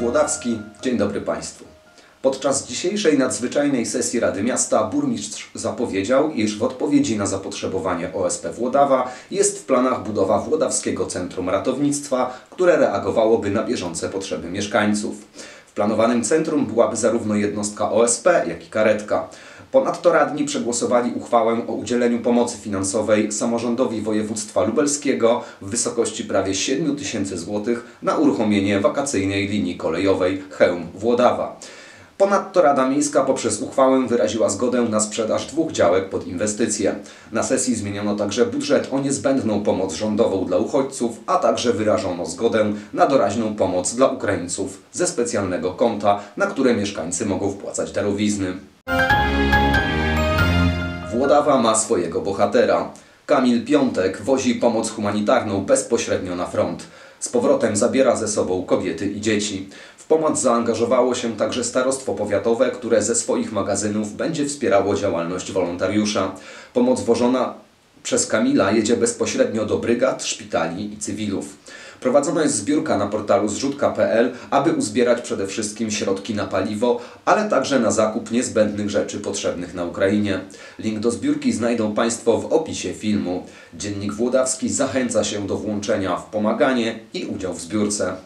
Włodawski. Dzień dobry Państwu. Podczas dzisiejszej nadzwyczajnej sesji Rady Miasta burmistrz zapowiedział, iż w odpowiedzi na zapotrzebowanie OSP Włodawa jest w planach budowa Włodawskiego Centrum Ratownictwa, które reagowałoby na bieżące potrzeby mieszkańców. W planowanym centrum byłaby zarówno jednostka OSP, jak i karetka. Ponadto radni przegłosowali uchwałę o udzieleniu pomocy finansowej samorządowi województwa lubelskiego w wysokości prawie 7 tysięcy złotych na uruchomienie wakacyjnej linii kolejowej Chełm-Włodawa. Ponadto Rada Miejska poprzez uchwałę wyraziła zgodę na sprzedaż dwóch działek pod inwestycje. Na sesji zmieniono także budżet o niezbędną pomoc rządową dla uchodźców, a także wyrażono zgodę na doraźną pomoc dla Ukraińców ze specjalnego konta, na które mieszkańcy mogą wpłacać darowizny. Włodawa ma swojego bohatera. Kamil Piątek wozi pomoc humanitarną bezpośrednio na front. Z powrotem zabiera ze sobą kobiety i dzieci. W pomoc zaangażowało się także starostwo powiatowe, które ze swoich magazynów będzie wspierało działalność wolontariusza. Pomoc wożona przez Kamila jedzie bezpośrednio do brygad, szpitali i cywilów. Prowadzona jest zbiórka na portalu zrzutka.pl, aby uzbierać przede wszystkim środki na paliwo, ale także na zakup niezbędnych rzeczy potrzebnych na Ukrainie. Link do zbiórki znajdą Państwo w opisie filmu. Dziennik Włodawski zachęca się do włączenia w pomaganie i udział w zbiórce.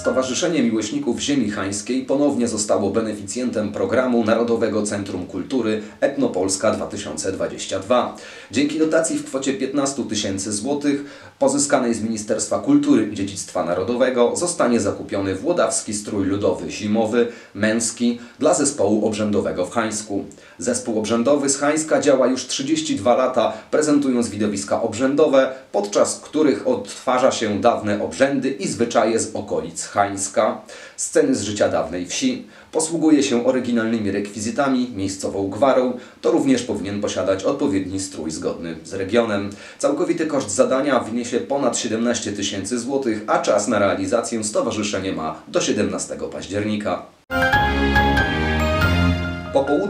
Stowarzyszenie Miłośników Ziemi Hańskiej ponownie zostało beneficjentem programu Narodowego Centrum Kultury Etnopolska 2022. Dzięki dotacji w kwocie 15 tysięcy złotych pozyskanej z Ministerstwa Kultury i Dziedzictwa Narodowego zostanie zakupiony włodawski strój ludowy zimowy, męski dla zespołu obrzędowego w Hańsku. Zespół obrzędowy z Hańska działa już 32 lata, prezentując widowiska obrzędowe, podczas których odtwarza się dawne obrzędy i zwyczaje z okolic Hańska, sceny z życia dawnej wsi. Posługuje się oryginalnymi rekwizytami, miejscową gwarą, to również powinien posiadać odpowiedni strój zgodny z regionem. Całkowity koszt zadania wyniesie ponad 17 tysięcy złotych, a czas na realizację stowarzyszenie ma do 17 października.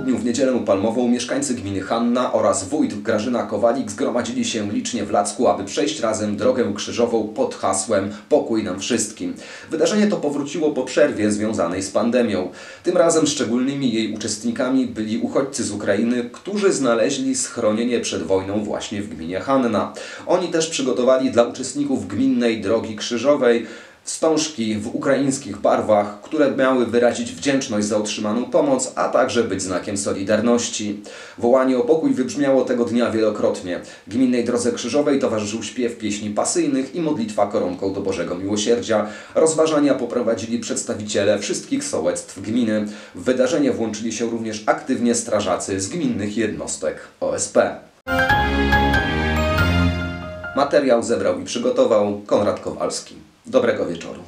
Po południu w niedzielę palmową mieszkańcy gminy Hanna oraz wójt Grażyna Kowalik zgromadzili się licznie w Lacku, aby przejść razem drogę krzyżową pod hasłem Pokój nam wszystkim. Wydarzenie to powróciło po przerwie związanej z pandemią. Tym razem szczególnymi jej uczestnikami byli uchodźcy z Ukrainy, którzy znaleźli schronienie przed wojną właśnie w gminie Hanna. Oni też przygotowali dla uczestników gminnej drogi krzyżowej wstążki w ukraińskich barwach, które miały wyrazić wdzięczność za otrzymaną pomoc, a także być znakiem solidarności. Wołanie o pokój wybrzmiało tego dnia wielokrotnie. Gminnej Drodze Krzyżowej towarzyszył śpiew pieśni pasyjnych i modlitwa koronką do Bożego Miłosierdzia. Rozważania poprowadzili przedstawiciele wszystkich sołectw gminy. W wydarzenie włączyli się również aktywnie strażacy z gminnych jednostek OSP. Materiał zebrał i przygotował Konrad Kowalski. Dobrego wieczoru.